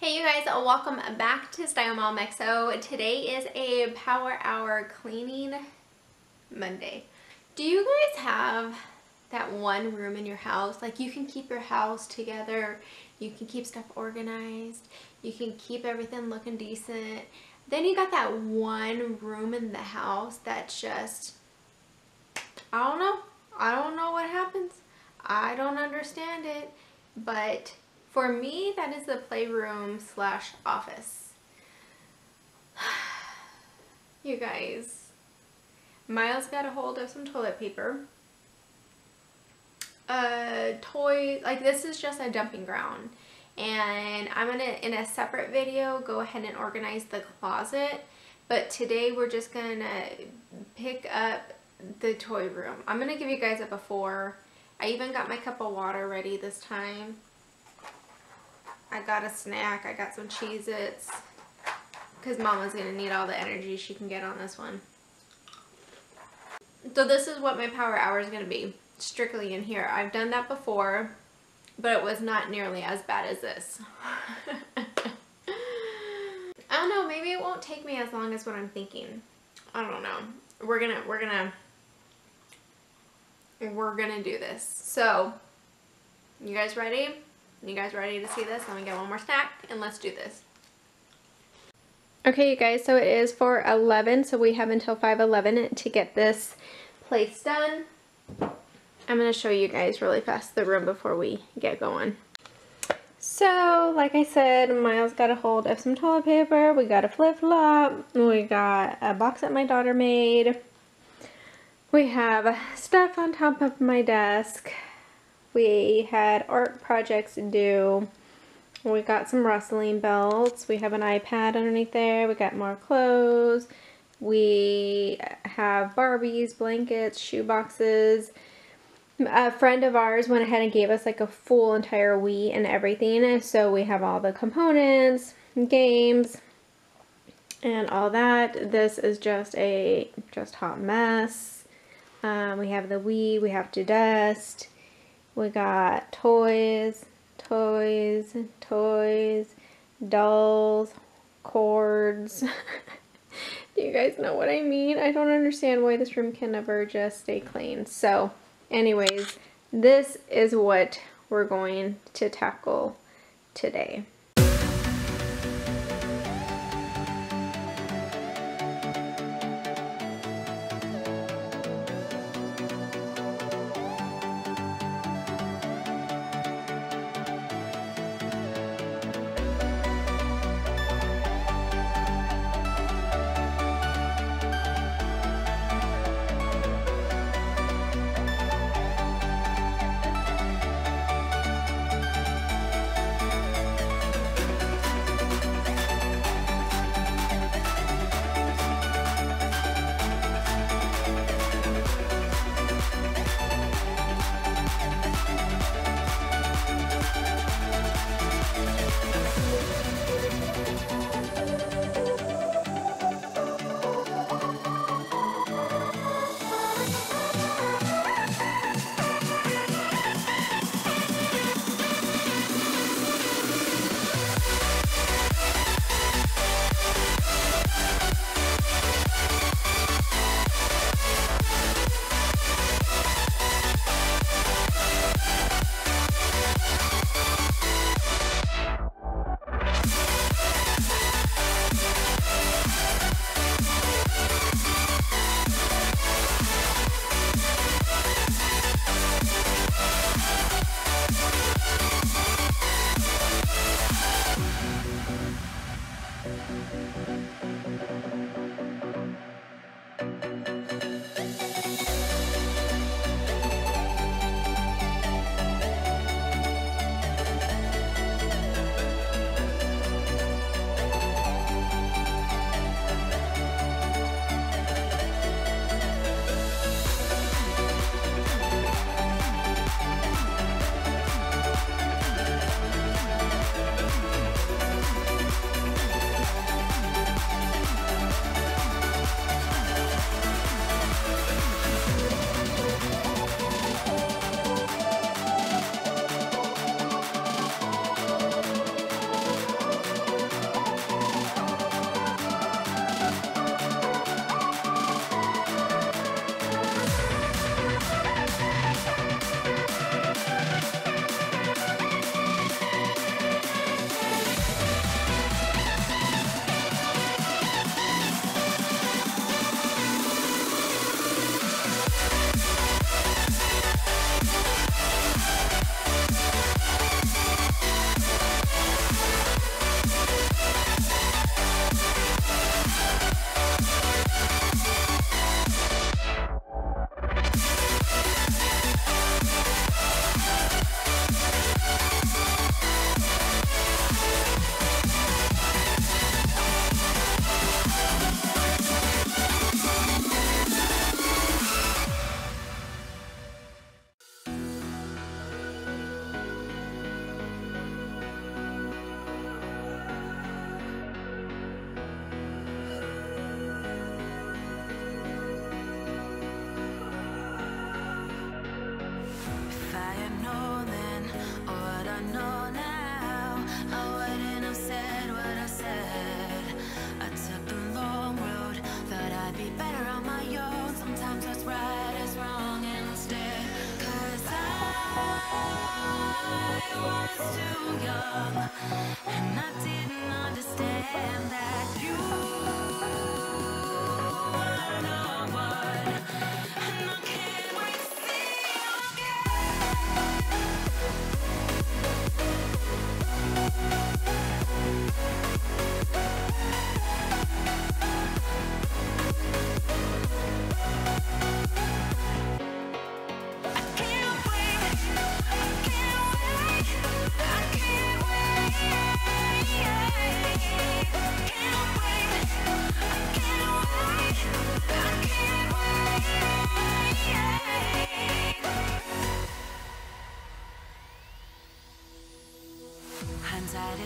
Hey you guys, welcome back to Style Mom XO. Today is a power hour cleaning Monday. Do you guys have that one room in your house? Like you can keep your house together, you can keep stuff organized, you can keep everything looking decent. Then you got that one room in the house that's just, I don't know. I don't know what happens. I don't understand it. But for me, that is the playroom slash office. you guys, Miles got a hold of some toilet paper. A toy, like this is just a dumping ground. And I'm going to, in a separate video, go ahead and organize the closet. But today we're just going to pick up the toy room. I'm going to give you guys a before. I even got my cup of water ready this time. I got a snack. I got some Cheez-Its. Because Mama's going to need all the energy she can get on this one. So this is what my power hour is going to be. Strictly in here. I've done that before. But it was not nearly as bad as this. I don't know. Maybe it won't take me as long as what I'm thinking. I don't know. We're to, we're to, we're to do this. So, you guys ready? You guys ready to see this? Let me get one more snack and let's do this. Okay, you guys, so it is for 11, so we have until 5.11 to get this place done. I'm going to show you guys really fast the room before we get going. So, like I said, Miles got a hold of some toilet paper. We got a flip-flop. We got a box that my daughter made. We have stuff on top of my desk. We had art projects do. We got some rustling belts. We have an iPad underneath there. We got more clothes. We have Barbies, blankets, shoe boxes. A friend of ours went ahead and gave us like a full entire Wii and everything. So we have all the components, games, and all that. This is just a just hot mess. Um, we have the Wii, we have to dust. We got toys, toys, toys, dolls, cords. Do you guys know what I mean? I don't understand why this room can never just stay clean. So, anyways, this is what we're going to tackle today.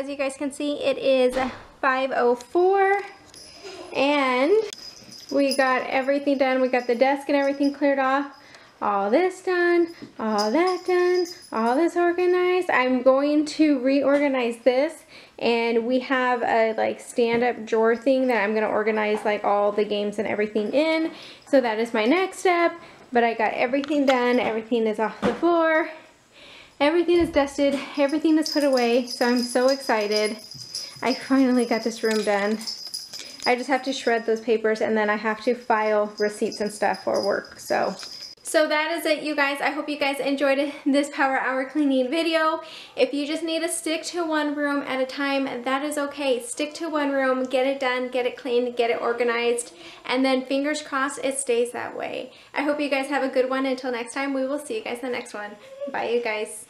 as you guys can see, it is 5.04 and we got everything done. We got the desk and everything cleared off. All this done, all that done, all this organized. I'm going to reorganize this and we have a like stand-up drawer thing that I'm going to organize like all the games and everything in. So that is my next step. But I got everything done. Everything is off the floor. Everything is dusted, everything is put away, so I'm so excited. I finally got this room done. I just have to shred those papers and then I have to file receipts and stuff for work, so. So that is it, you guys. I hope you guys enjoyed this Power Hour cleaning video. If you just need to stick to one room at a time, that is okay. Stick to one room, get it done, get it cleaned, get it organized, and then fingers crossed it stays that way. I hope you guys have a good one. Until next time, we will see you guys in the next one. Bye, you guys.